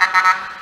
あ!